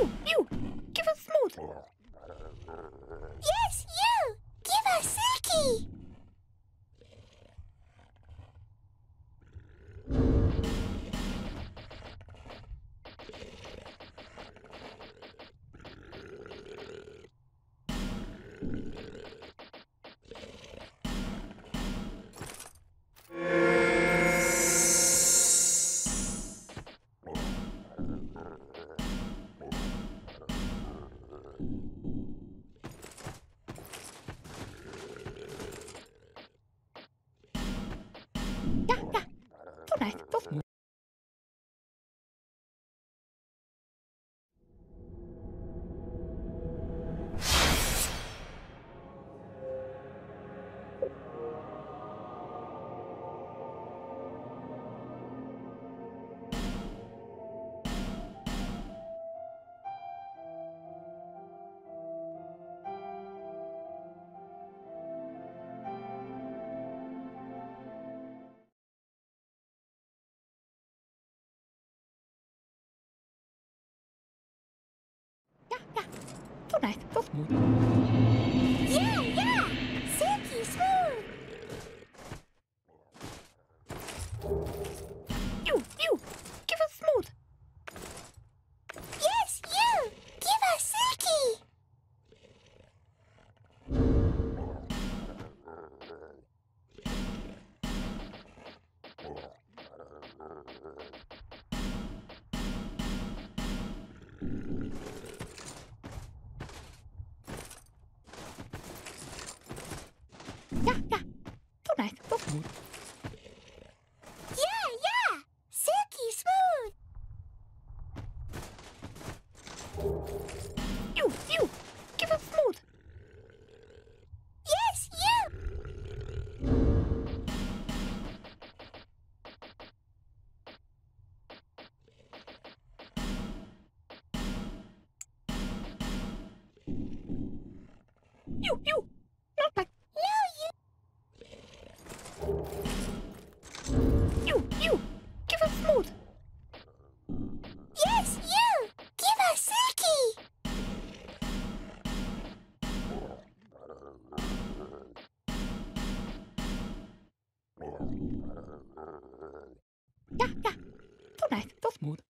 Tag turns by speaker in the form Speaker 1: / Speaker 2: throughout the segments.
Speaker 1: Ew, ew. Ya. Tonight.
Speaker 2: Yeah!
Speaker 1: nice. Oh.
Speaker 2: Yeah, yeah! Silky smooth!
Speaker 1: You, you! Give it smooth!
Speaker 2: Yes, you!
Speaker 1: You, you!
Speaker 2: Ja, ja. Vanuit, tot
Speaker 1: moet.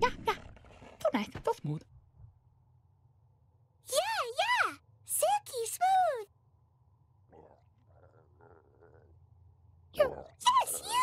Speaker 1: Ja, ja. nice, so smooth.
Speaker 2: Yeah, yeah. Silky smooth.
Speaker 1: You.
Speaker 2: Yes,
Speaker 1: you.